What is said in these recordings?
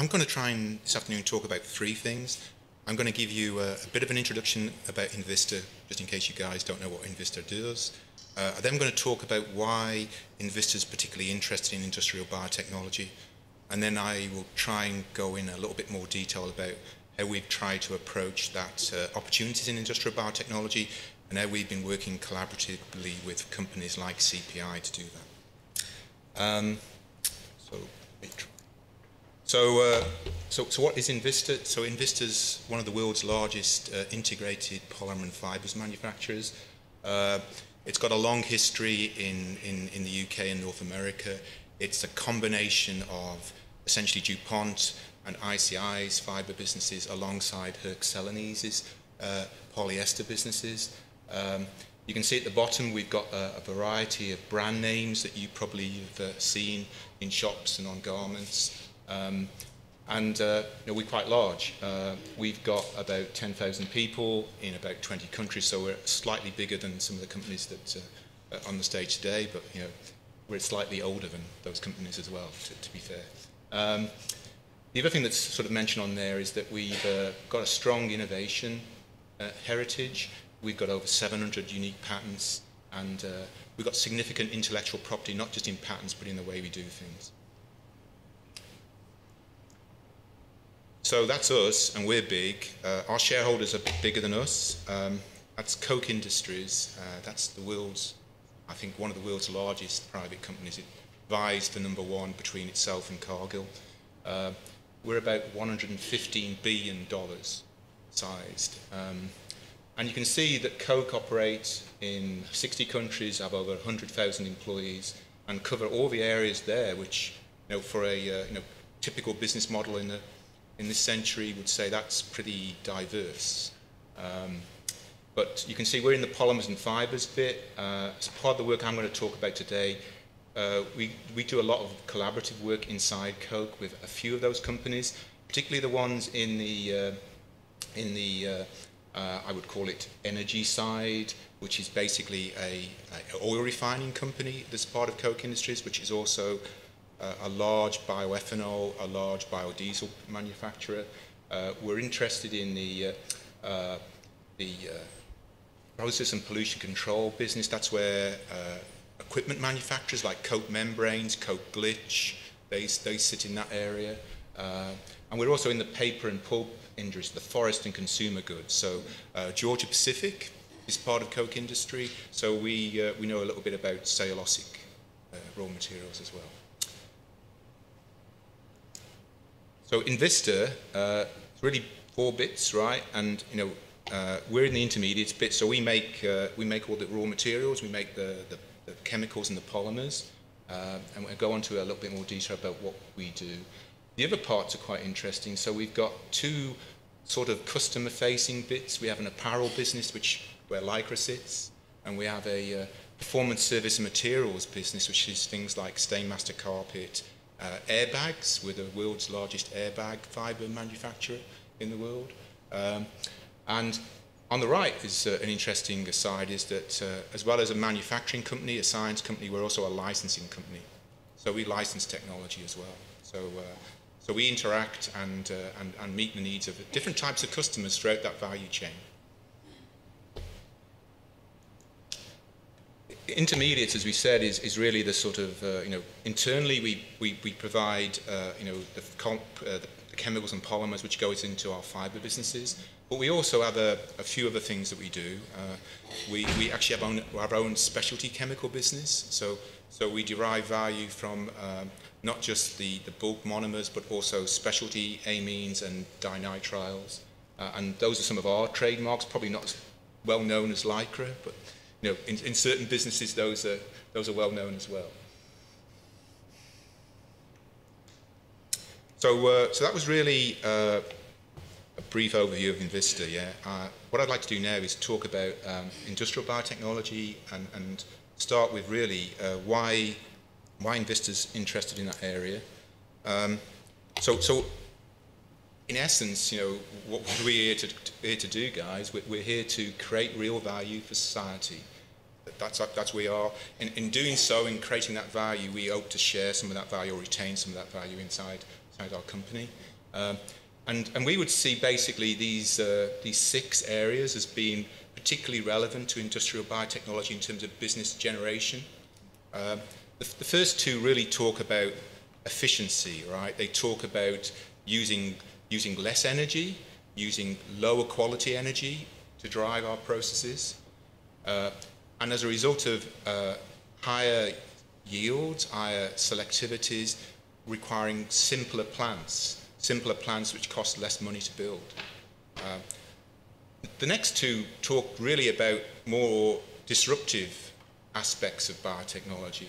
I'm going to try and this afternoon talk about three things. I'm going to give you a, a, bit of an introduction about Invista, just in case you guys don't know what Invista does. Uh, then I'm going to talk about why Invista is particularly interested in industrial biotechnology. And then I will try and go in a little bit more detail about how we've tried to approach that uh, opportunities in industrial biotechnology and how we've been working collaboratively with companies like CPI to do that. Um, so, so, uh, so, so what is Invista? So Invista is one of the world's largest uh, integrated polymer and fibers manufacturers. Uh, it's got a long history in, in, in the UK and North America. It's a combination of essentially DuPont and ICI's fiber businesses alongside Hoechst Celanese's uh, polyester businesses. Um, you can see at the bottom we've got a, a variety of brand names that you probably have uh, seen in shops and on garments. Um, and uh, you know, we're quite large. Uh, we've got about 10,000 people in about 20 countries, so we're slightly bigger than some of the companies that uh, are on the stage today, but you know, we're slightly older than those companies as well, to, to be fair. Um, the other thing that's sort of mentioned on there is that we've uh, got a strong innovation uh, heritage. We've got over 700 unique patents, and we've got significant intellectual property, not just in patents, but in the way we do things. So that's us, and we're big. Uh, our shareholders are bigger than us. Um, that's Koch Industries. Uh, that's the world's, I think, one of the world's largest private companies. It vies for number one between itself and Cargill. Uh, we're about $115 billion sized. Um, and you can see that Koch operates in 60 countries, have over 100,000 employees, and cover all the areas there, which, you know, for a uh, you know, typical business model in, the, in this century would say that's pretty diverse. Um, but you can see we're in the polymers and fibers bit. Uh, as part of the work I'm going to talk about today, uh, we, we do a lot of collaborative work inside Koch with a few of those companies, particularly the ones in the, uh, in the uh, uh, I would call it energy side, which is basically a, a, oil refining company that's part of Koch Industries, which is also uh, a large bioethanol, a large biodiesel manufacturer. Uh, we're interested in the, the process and pollution control business. That's where equipment manufacturers like Koch Membranes, Koch-Glitsch, they, they sit in that area. Uh, and we're also in the paper and pulp industry, the forest and consumer goods. So uh, Georgia Pacific is part of Koch industry, so we, uh, we know a little bit about cellulosic uh, raw materials as well. So Invista, uh, it's really four bits, right? And you know, uh, we're in the intermediate bit, so we make uh, we make all the raw materials, we make the, the the chemicals and the polymers, uh, and we'll go on to a little bit more detail about what we do. The other parts are quite interesting. So we've got two sort of customer-facing bits. We have an apparel business, which where Lycra sits, and we have a uh, performance service materials business, which is things like Stainmaster carpet, uh, airbags. We're the world's largest airbag fiber manufacturer in the world. Um, and on the right is uh, an interesting aside is that uh, as well as a manufacturing company, a science company, we're also a licensing company. So we license technology as well. So, uh, so we interact and, uh, and, and meet the needs of different types of customers throughout that value chain. Intermediates, as we said, is, is really the sort of, uh, you know, internally we, we, we provide, uh, you know, the, comp, the chemicals and polymers which goes into our fiber businesses. But we also have a, a few other things that we do. Uh, we, we actually have own, our own specialty chemical business. So, so we derive value from um, not just the, the bulk monomers, but also specialty amines and dinitriles. Uh, and those are some of our trademarks, probably not as well known as Lycra, but you know, in, in certain businesses, those are, those are well known as well. So, uh, so that was really uh, a brief overview of Invista. Yeah. Uh, what I'd like to do now is talk about um, industrial biotechnology and, and start with really uh, why why Invista's interested in that area. Um, so, so in essence, you know, what, what are we here to, here to do, guys? We're, we're here to create real value for society. That's, that's we are. In, in doing so, in creating that value, we hope to share some of that value or retain some of that value inside outside our company. Um, and, and we would see basically these, uh, these six areas as being particularly relevant to industrial biotechnology in terms of business generation. Um, the, the first two really talk about efficiency, right? They talk about using, using less energy, using lower quality energy to drive our processes. Uh, and as a result of uh, higher yields, higher selectivities, requiring simpler plants, simpler plants which cost less money to build. Uh, the next two talk really about more disruptive aspects of biotechnology.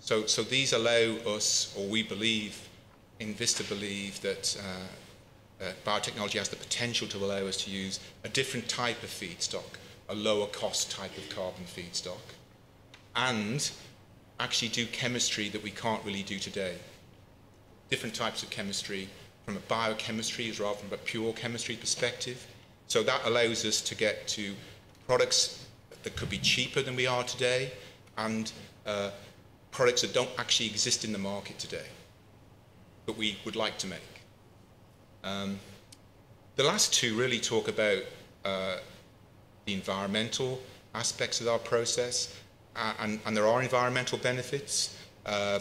So, so these allow us, or we believe, Invista believe that uh, biotechnology has the potential to allow us to use a different type of feedstock, a lower cost type of carbon feedstock, and actually do chemistry that we can't really do today. Different types of chemistry from a biochemistry rather from a pure chemistry perspective. So that allows us to get to products that could be cheaper than we are today and uh, products that don't actually exist in the market today, but we would like to make. Um, the last two really talk about uh, the environmental aspects of our process, uh, and, and, there are environmental benefits. Uh,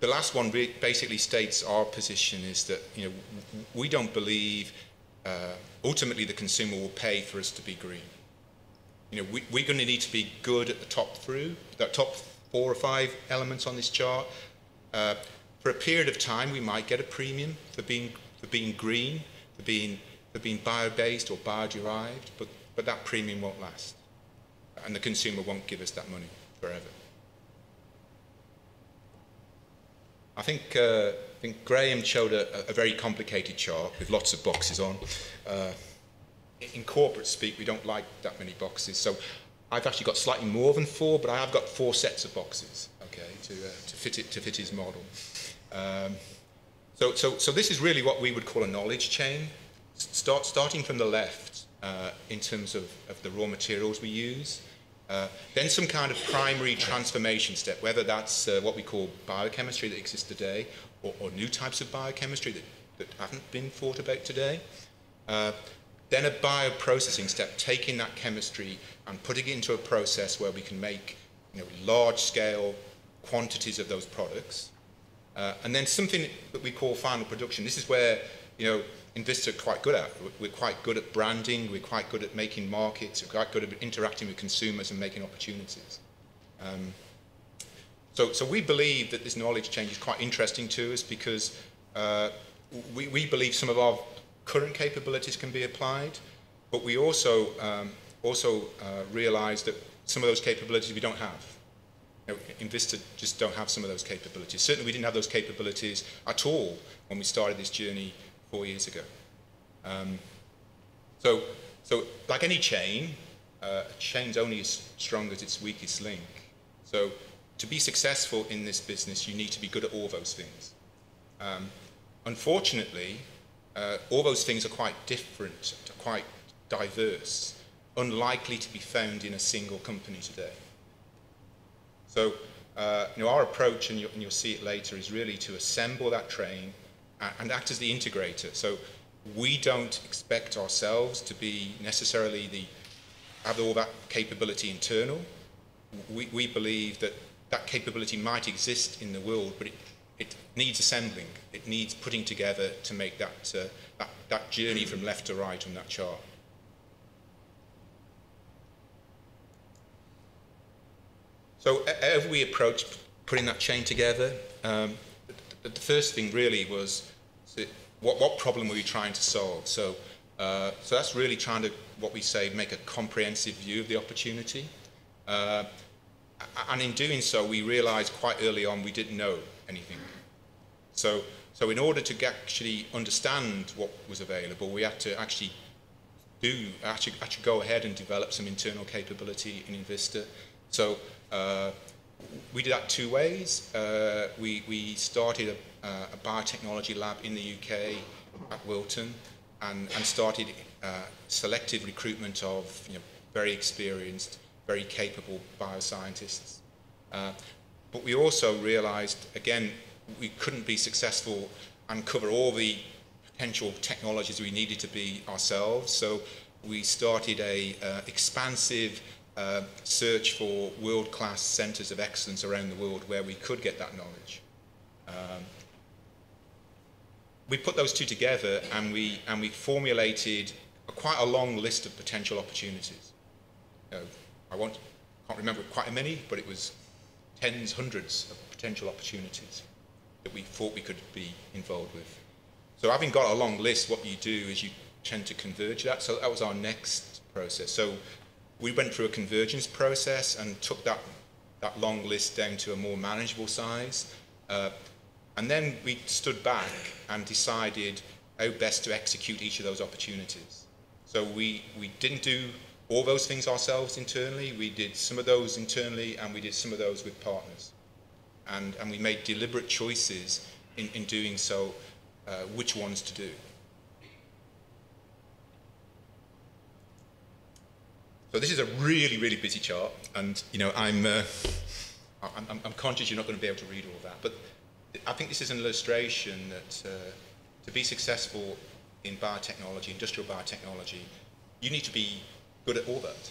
the last one basically states our position is that you know we don't believe uh, ultimately the consumer will pay for us to be green. You know we, we're going to need to be good at the top through the top four or five elements on this chart. Uh, for a period of time, we might get a premium for being for being green, for being for being bio-based or bio-derived, but but that premium won't last. And the consumer won't give us that money forever. I think, uh, I think Graham showed a, a, very complicated chart with lots of boxes on. Uh, in corporate speak, we don't like that many boxes. So I've actually got slightly more than four, but I have got four sets of boxes, okay, to, uh, to, fit, it, to fit his model. Um, so, so, so this is really what we would call a knowledge chain. Start, starting from the left, uh, in terms of, of, the raw materials we use. Uh, then some kind of primary transformation step, whether that's uh, what we call biochemistry that exists today or, or, new types of biochemistry that, that haven't been thought about today. Uh, then a bioprocessing step, taking that chemistry and putting it into a process where we can make you know, large scale quantities of those products. Uh, and then something that we call final production. This is where you know, Invista are quite good at. We're quite good at branding, we're quite good at making markets, we're quite good at interacting with consumers and making opportunities. Um, so, so we believe that this knowledge change is quite interesting to us because uh, we, we believe some of our current capabilities can be applied, but we also, um, also uh, realize that some of those capabilities we don't have. You know, Invista just don't have some of those capabilities. Certainly we didn't have those capabilities at all when we started this journey four years ago. Um, so, so, like any chain, uh, a chain's only as strong as its weakest link. So, to be successful in this business, you need to be good at all those things. Um, unfortunately, uh, all those things are quite different, quite diverse, unlikely to be found in a single company today. So, uh, you know, our approach, and, you, and you'll see it later, is really to assemble that train and act as the integrator. So we don't expect ourselves to be necessarily the have all that capability internal. We, we believe that that capability might exist in the world, but it, it needs assembling. It needs putting together to make that, uh, that, that journey from left to right on that chart. So as we approached putting that chain together, um, the, the first thing really was what, what problem were we trying to solve? So, uh, so that's really trying to, what we say, make a comprehensive view of the opportunity. Uh, and in doing so, we realized quite early on we didn't know anything. So, so in order to actually understand what was available, we had to actually do, actually, actually go ahead and develop some internal capability in Invista. So uh, we did that two ways. Uh, we, we started a, uh, a, biotechnology lab in the UK at Wilton and, and started uh, selective recruitment of you know, very experienced, very capable bioscientists. Uh, but we also realized, again, we couldn't be successful and cover all the potential technologies we needed to be ourselves. So we started a uh, expansive uh, search for world-class centres of excellence around the world where we could get that knowledge. Um, we put those two together and we, and we formulated a, quite a long list of potential opportunities. You know, I want, can't remember quite a many, but it was tens, hundreds of potential opportunities that we thought we could be involved with. So having got a long list, what you do is you tend to converge that. So that was our next process. So we went through a convergence process and took that, that long list down to a more manageable size. Uh, and then we stood back and decided how best to execute each of those opportunities. So we, we didn't do all those things ourselves internally. We did some of those internally and we did some of those with partners. And, and we made deliberate choices in, in doing so, uh, which ones to do. So this is a really, really busy chart, and you know I'm, uh, I'm, I'm, conscious you're not going to be able to read all that, but I think this is an illustration that uh, to be successful in biotechnology, industrial biotechnology, you need to be good at all that.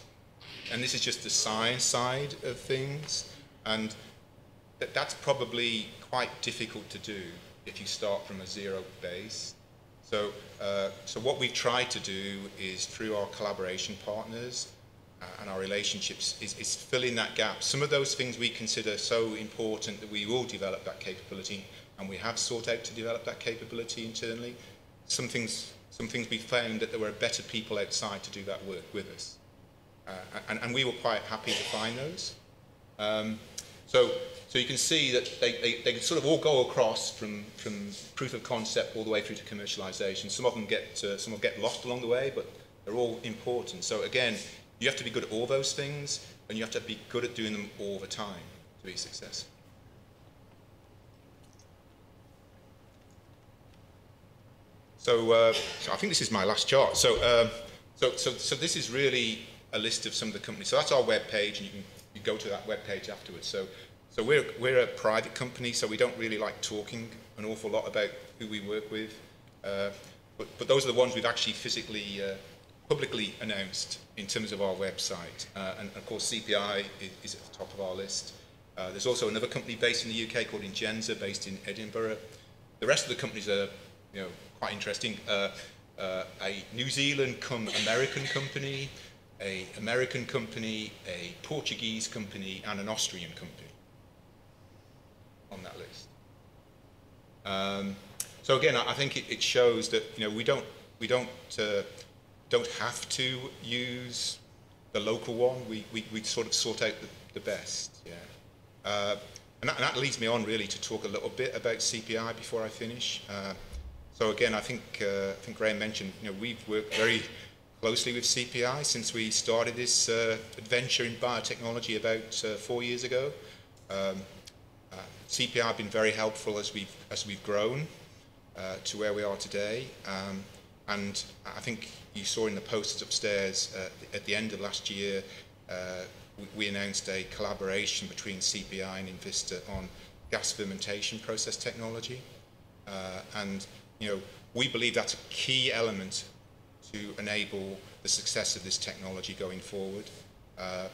And this is just the science side of things, and that, that's probably quite difficult to do if you start from a zero base. So, uh, so what we've tried to do is through our collaboration partners and our relationships is, is fill in that gap. Some of those things we consider so important that we will develop that capability and we have sought out to develop that capability internally. Some things, some things we found that there were better people outside to do that work with us. Uh, and, and we were quite happy to find those. Um, so, so you can see that they, they, they sort of all go across from, from proof of concept all the way through to commercialization. Some of them get, uh, some will get lost along the way, but they're all important. So again, you have to be good at all those things, and you have to be good at doing them all the time to be successful. So, uh, so I think this is my last chart. So, uh, so, so, so this is really a list of some of the companies. So that's our web page, and you can you go to that web page afterwards. So, so we're, we're a private company, so we don't really like talking an awful lot about who we work with. Uh, but, but those are the ones we've actually physically uh, publicly announced in terms of our website. Uh, and of course, CPI is, is, at the top of our list. Uh, there's also another company based in the UK called Ingenza, based in Edinburgh. The rest of the companies are, you know, quite interesting. Uh, uh, a New Zealand come American company, a American company, a Portuguese company, and an Austrian company on that list. Um, so again, I, I think it, it, shows that you know we don't we don't uh, don't have to use the local one. We, we, we sort of sort out the, the best. Yeah. Uh, and, that, and, that, leads me on really to talk a little bit about CPI before I finish. Uh, so again, I think, uh, I think Graham mentioned, you know, we've worked very closely with CPI since we started this uh, adventure in biotechnology about uh, four years ago. Um, uh, CPI have been very helpful as we've, as we've grown to where we are today. Um, and I think you saw in the posters upstairs uh, at the end of last year, uh, we, announced a collaboration between CPI and Invista on gas fermentation process technology. Uh, and you know, we believe that's a key element to enable the success of this technology going forward. Uh,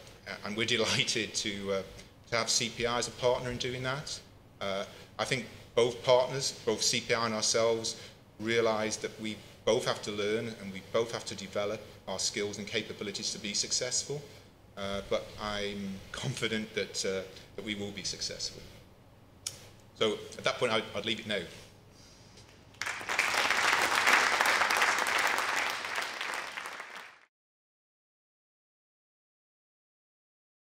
and we're delighted to, uh, to have CPI as a partner in doing that. Uh, I think both partners, both CPI and ourselves, realize that we both have to learn and we both have to develop our skills and capabilities to be successful. Uh, but I'm confident that, uh, that we will be successful. So at that point, I'd, I'd leave it now.